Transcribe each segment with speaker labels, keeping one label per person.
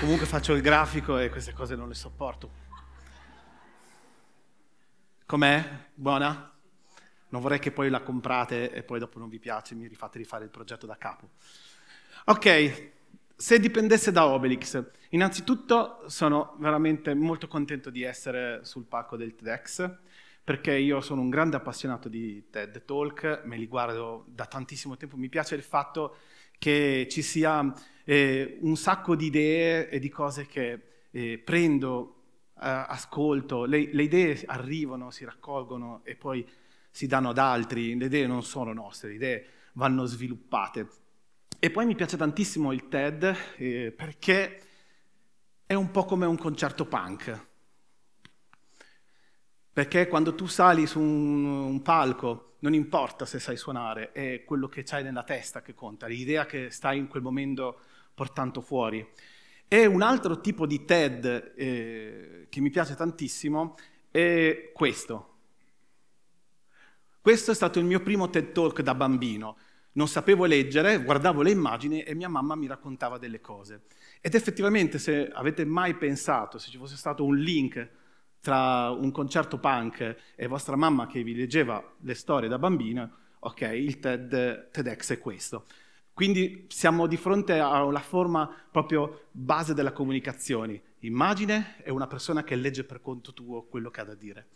Speaker 1: Comunque faccio il grafico e queste cose non le sopporto. Com'è? Buona? Non vorrei che poi la comprate e poi dopo non vi piace, mi rifate rifare il progetto da capo. Ok, se dipendesse da Obelix, innanzitutto sono veramente molto contento di essere sul palco del TEDx, perché io sono un grande appassionato di TED Talk, me li guardo da tantissimo tempo, mi piace il fatto che ci sia eh, un sacco di idee e di cose che eh, prendo, eh, ascolto, le, le idee arrivano, si raccolgono e poi si danno ad altri, le idee non sono nostre, le idee vanno sviluppate. E poi mi piace tantissimo il TED eh, perché è un po' come un concerto punk. Perché quando tu sali su un, un palco, non importa se sai suonare, è quello che c'hai nella testa che conta, l'idea che stai in quel momento portando fuori. E un altro tipo di TED eh, che mi piace tantissimo è questo. Questo è stato il mio primo TED Talk da bambino non sapevo leggere, guardavo le immagini e mia mamma mi raccontava delle cose. Ed effettivamente, se avete mai pensato, se ci fosse stato un link tra un concerto punk e vostra mamma che vi leggeva le storie da bambino, ok, il TED, TEDx è questo. Quindi siamo di fronte alla forma proprio base della comunicazione. Immagine e una persona che legge per conto tuo quello che ha da dire.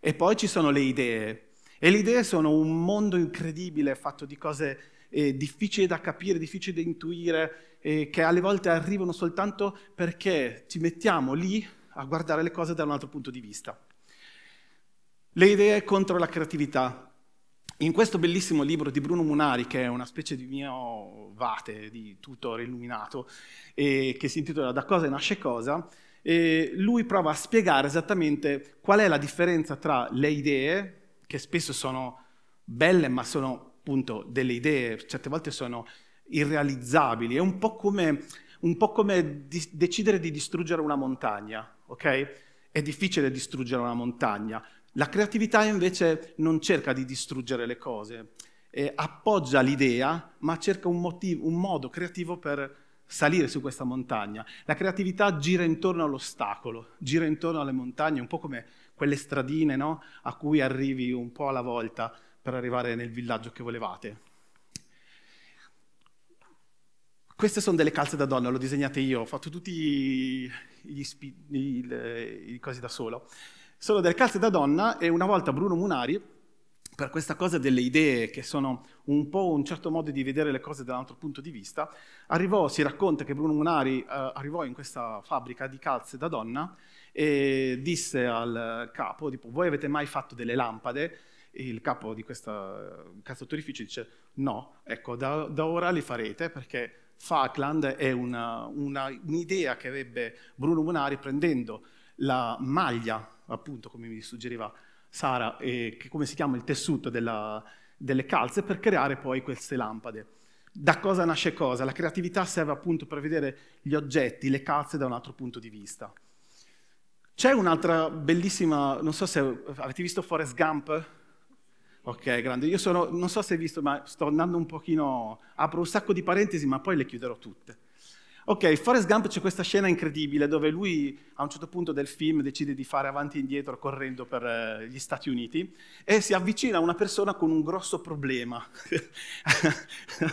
Speaker 1: E poi ci sono le idee, e le idee sono un mondo incredibile fatto di cose eh, difficili da capire, difficili da intuire, eh, che alle volte arrivano soltanto perché ci mettiamo lì a guardare le cose da un altro punto di vista. Le idee contro la creatività. In questo bellissimo libro di Bruno Munari, che è una specie di mio vate, di tutor illuminato, eh, che si intitola Da cosa nasce cosa, eh, lui prova a spiegare esattamente qual è la differenza tra le idee, che spesso sono belle, ma sono appunto delle idee, certe volte sono irrealizzabili. È un po' come, un po come di decidere di distruggere una montagna, ok? È difficile distruggere una montagna. La creatività invece non cerca di distruggere le cose, eh, appoggia l'idea, ma cerca un, motivo, un modo creativo per salire su questa montagna. La creatività gira intorno all'ostacolo, gira intorno alle montagne, un po' come quelle stradine no? a cui arrivi un po' alla volta per arrivare nel villaggio che volevate. Queste sono delle calze da donna, l'ho disegnate io, ho fatto tutti i, i cosi da solo. Sono delle calze da donna e una volta Bruno Munari, per questa cosa delle idee che sono un po' un certo modo di vedere le cose da un altro punto di vista, arrivò, si racconta che Bruno Munari eh, arrivò in questa fabbrica di calze da donna e disse al capo, tipo, voi avete mai fatto delle lampade? Il capo di questa calzatorificio dice, no, ecco, da, da ora li farete perché Falkland è una, una, un'idea che avrebbe Bruno Munari prendendo la maglia, appunto, come mi suggeriva Sara, e che, come si chiama il tessuto della, delle calze, per creare poi queste lampade. Da cosa nasce cosa? La creatività serve appunto per vedere gli oggetti, le calze da un altro punto di vista. C'è un'altra bellissima, non so se avete visto Forrest Gump? Ok, grande. Io sono, non so se hai visto, ma sto andando un pochino, apro un sacco di parentesi, ma poi le chiuderò tutte. Ok, Forrest Gump c'è questa scena incredibile dove lui a un certo punto del film decide di fare avanti e indietro correndo per eh, gli Stati Uniti e si avvicina a una persona con un grosso problema.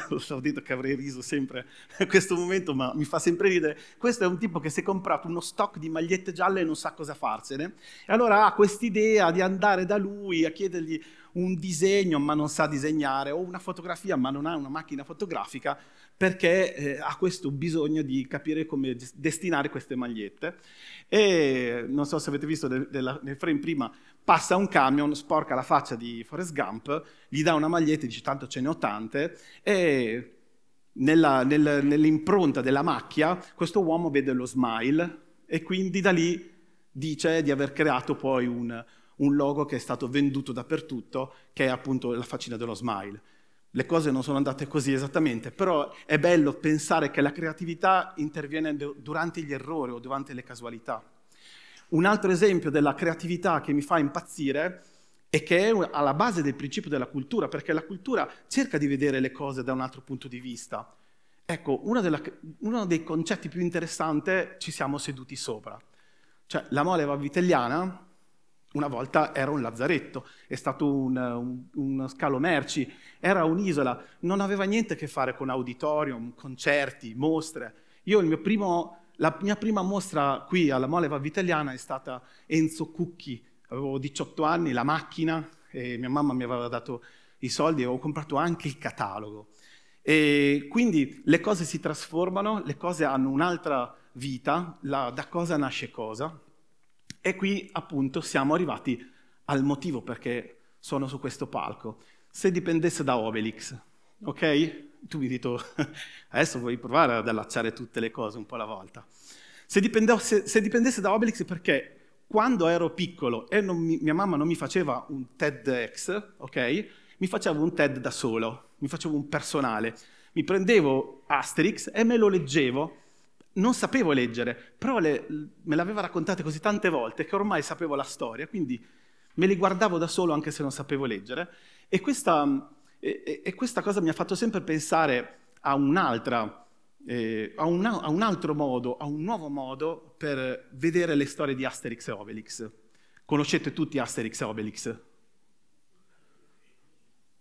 Speaker 1: Lo so, ho detto che avrei riso sempre a questo momento, ma mi fa sempre ridere. Questo è un tipo che si è comprato uno stock di magliette gialle e non sa cosa farsene. E allora ha quest'idea di andare da lui a chiedergli un disegno ma non sa disegnare o una fotografia ma non ha una macchina fotografica perché eh, ha questo bisogno di capire come destinare queste magliette. E non so se avete visto nel, nel frame prima, passa un camion, sporca la faccia di Forrest Gump, gli dà una maglietta e dice tanto ce ne ho tante, e nella, nel, nell'impronta della macchia questo uomo vede lo smile e quindi da lì dice di aver creato poi un, un logo che è stato venduto dappertutto, che è appunto la faccina dello smile le cose non sono andate così esattamente, però è bello pensare che la creatività interviene durante gli errori o durante le casualità. Un altro esempio della creatività che mi fa impazzire è che è alla base del principio della cultura, perché la cultura cerca di vedere le cose da un altro punto di vista. ecco, uno, della, uno, dei concetti più interessanti ci siamo seduti sopra. Cioè, la Moleva Vitelliana una volta era un lazzaretto, è stato un, un, uno scalo merci, era un'isola, non aveva niente a che fare con auditorium, concerti, mostre. Io primo, la mia prima mostra qui alla Moleva Vitelliana è stata Enzo Cucchi, avevo 18 anni, la macchina, e mia mamma mi aveva dato i soldi e avevo comprato anche il catalogo. E quindi le cose si trasformano, le cose hanno un'altra vita, la, da cosa nasce cosa. E qui appunto siamo arrivati al motivo perché sono su questo palco. Se dipendesse da Obelix, ok? Tu mi dici, adesso vuoi provare ad allacciare tutte le cose un po' alla volta. Se dipendesse, se dipendesse da Obelix perché quando ero piccolo e mi, mia mamma non mi faceva un TEDx, ok? Mi faceva un TED da solo, mi facevo un personale. Mi prendevo Asterix e me lo leggevo. Non sapevo leggere, però le, me l'aveva raccontate così tante volte che ormai sapevo la storia, quindi me li guardavo da solo anche se non sapevo leggere. E questa, e, e questa cosa mi ha fatto sempre pensare a eh, a, un, a, un, altro modo, a un nuovo modo per vedere le storie di Asterix e Obelix. Conoscete tutti Asterix e Obelix?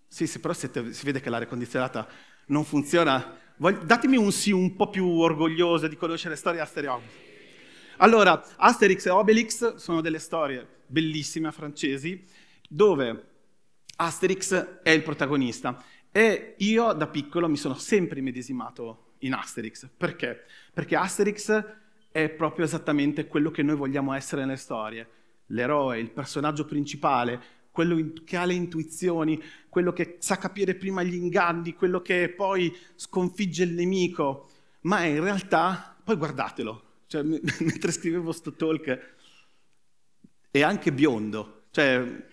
Speaker 1: Sì, sì, però siete, si vede che l'aria condizionata non funziona. Datemi un sì un po' più orgoglioso di conoscere storie Asterix. Allora, Asterix e Obelix sono delle storie bellissime francesi dove Asterix è il protagonista e io da piccolo mi sono sempre immedesimato in Asterix. Perché? Perché Asterix è proprio esattamente quello che noi vogliamo essere nelle storie. L'eroe, il personaggio principale, quello che ha le intuizioni, quello che sa capire prima gli inganni, quello che poi sconfigge il nemico. Ma in realtà, poi guardatelo, cioè, mentre scrivevo sto talk, è anche biondo. Cioè,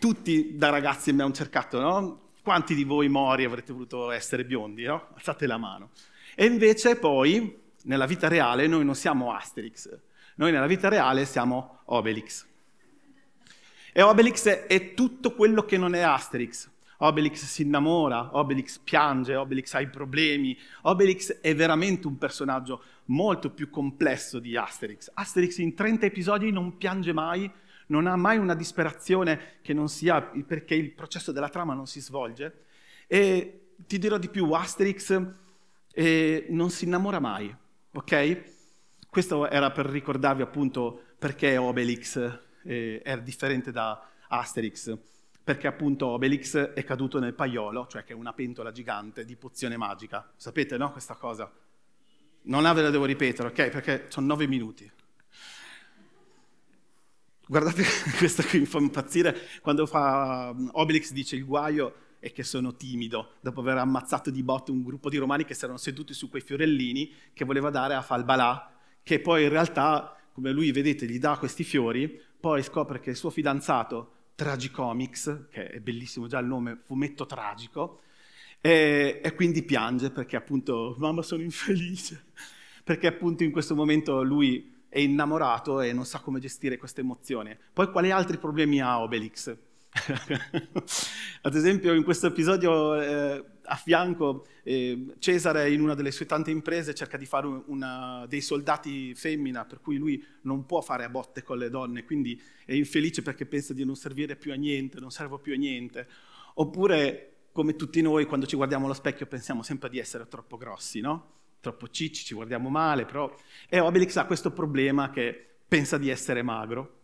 Speaker 1: tutti da ragazzi abbiamo cercato, no? Quanti di voi mori avrete voluto essere biondi, no? Alzate la mano. E invece poi, nella vita reale, noi non siamo Asterix, noi nella vita reale siamo Obelix. E Obelix è tutto quello che non è Asterix. Obelix si innamora, Obelix piange, Obelix ha i problemi. Obelix è veramente un personaggio molto più complesso di Asterix. Asterix in 30 episodi non piange mai, non ha mai una disperazione che non sia perché il processo della trama non si svolge. E ti dirò di più, Asterix e non si innamora mai, ok? Questo era per ricordarvi appunto perché Obelix eh, è differente da Asterix, perché appunto Obelix è caduto nel paiolo, cioè che è una pentola gigante di pozione magica. Sapete, no, questa cosa? Non la ve la devo ripetere, ok? Perché sono nove minuti. Guardate questa qui mi fa impazzire quando fa Obelix dice il guaio e che sono timido, dopo aver ammazzato di botte un gruppo di romani che si erano seduti su quei fiorellini che voleva dare a Falbalà, che poi in realtà, come lui vedete, gli dà questi fiori, poi scopre che il suo fidanzato, Tragicomics, che è bellissimo già il nome, fumetto tragico, e, e quindi piange perché appunto, mamma sono infelice, perché appunto in questo momento lui è innamorato e non sa come gestire questa emozione. Poi quali altri problemi ha Obelix? Ad esempio in questo episodio eh, a fianco eh, Cesare in una delle sue tante imprese cerca di fare una, dei soldati femmina per cui lui non può fare a botte con le donne, quindi è infelice perché pensa di non servire più a niente, non servo più a niente. Oppure come tutti noi quando ci guardiamo allo specchio pensiamo sempre di essere troppo grossi, no? Troppo cicci, ci guardiamo male, però... E Obelix ha questo problema che pensa di essere magro.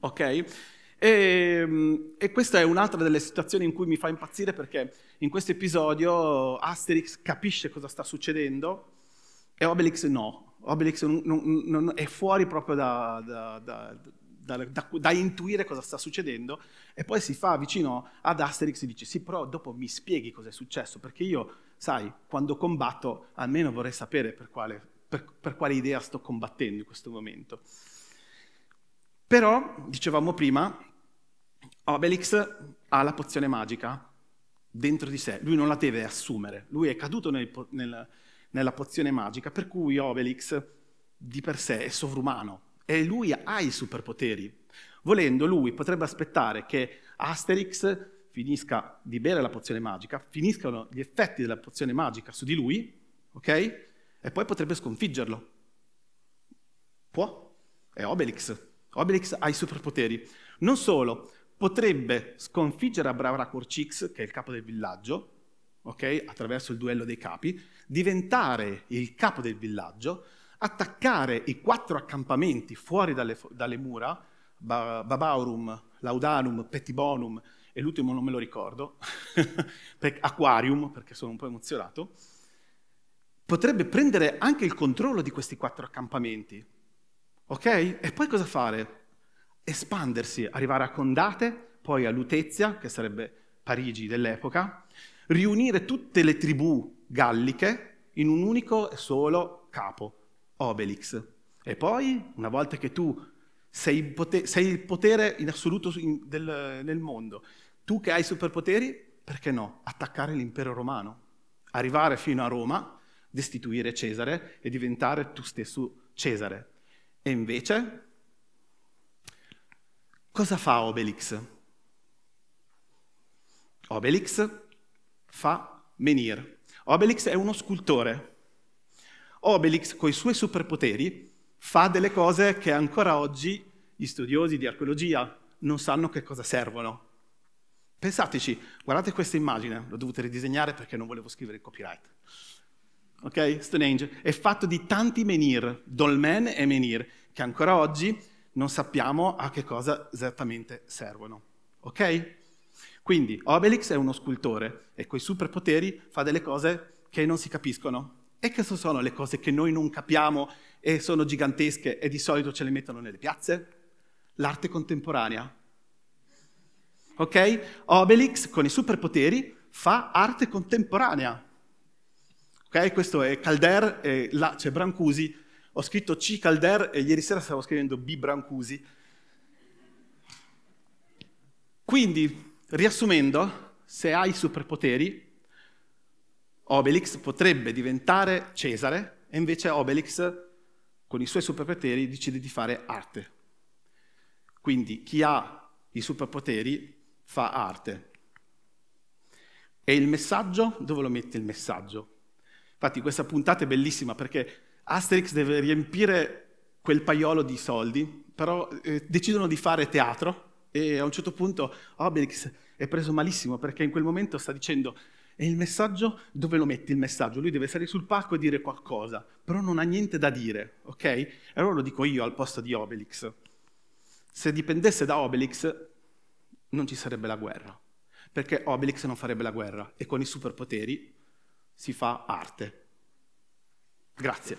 Speaker 1: Ok? E, ehm, e, questa è un'altra delle situazioni in cui mi fa impazzire perché in questo episodio Asterix capisce cosa sta succedendo e Obelix no. Obelix non, non, non, è fuori proprio da, da, da, da, intuire cosa sta succedendo e poi si fa vicino ad Asterix e dice sì però dopo mi spieghi cosa è successo perché io, sai, quando combatto almeno vorrei sapere per quale, per, per quale idea sto combattendo in questo momento. Però, dicevamo prima, Obelix ha la pozione magica dentro di sé, lui non la deve assumere, lui è caduto nel, nel, nella pozione magica, per cui Obelix di per sé è sovrumano e lui ha i superpoteri. Volendo, lui potrebbe aspettare che Asterix finisca di bere la pozione magica, finiscano gli effetti della pozione magica su di lui, ok? E poi potrebbe sconfiggerlo. Può? È Obelix. Obelix ha i superpoteri. Non solo, potrebbe sconfiggere Abravrakor Chix, che è il capo del villaggio, ok? Attraverso il duello dei capi, diventare il capo del villaggio, attaccare i quattro accampamenti fuori dalle, dalle mura, Babaurum, Laudanum, Pettibonum e l'ultimo non me lo ricordo, Aquarium, perché sono un po' emozionato, potrebbe prendere anche il controllo di questi quattro accampamenti. Ok? E poi cosa fare? Espandersi, arrivare a Condate, poi a Lutezia, che sarebbe Parigi dell'epoca, riunire tutte le tribù galliche in un unico e solo capo, Obelix. E poi, una volta che tu sei, poter- sei il potere in assoluto in, del, nel mondo, tu che hai superpoteri, perché no? Attaccare l'impero romano, arrivare fino a Roma, destituire Cesare e diventare tu stesso Cesare. E invece, cosa fa Obelix? Obelix fa menhir. Obelix è uno scultore. Obelix, con i suoi superpoteri, fa delle cose che ancora oggi gli studiosi di archeologia non sanno che cosa servono. Pensateci, guardate questa immagine, l'ho dovuta ridisegnare perché non volevo scrivere il copyright. Ok? Stonehenge è fatto di tanti menhir, dolmen e menhir, che ancora oggi non sappiamo a che cosa esattamente servono. Ok? Quindi Obelix è uno scultore e coi superpoteri fa delle cose che non si capiscono. E che sono le cose che noi non capiamo e sono gigantesche e di solito ce le mettono nelle piazze? L'arte contemporanea. Ok? Obelix con i superpoteri fa arte contemporanea. Ok? Questo è Calder e là c'è Brancusi. Ho scritto C Calder e ieri sera stavo scrivendo B Brancusi. Quindi, riassumendo, se hai superpoteri, Obelix potrebbe diventare Cesare e invece Obelix, con i suoi superpoteri, decide di fare arte. Quindi chi ha i superpoteri fa arte. E il messaggio, dove lo metti il messaggio? Infatti questa puntata è bellissima perché Asterix deve riempire quel paiolo di soldi, però eh, decidono di fare teatro e a un certo punto Obelix è preso malissimo perché in quel momento sta dicendo e il messaggio, dove lo metti il messaggio? Lui deve salire sul palco e dire qualcosa, però non ha niente da dire, ok? E allora lo dico io al posto di Obelix. Se dipendesse da Obelix non ci sarebbe la guerra, perché Obelix non farebbe la guerra e con i superpoteri si fa arte. Grazie.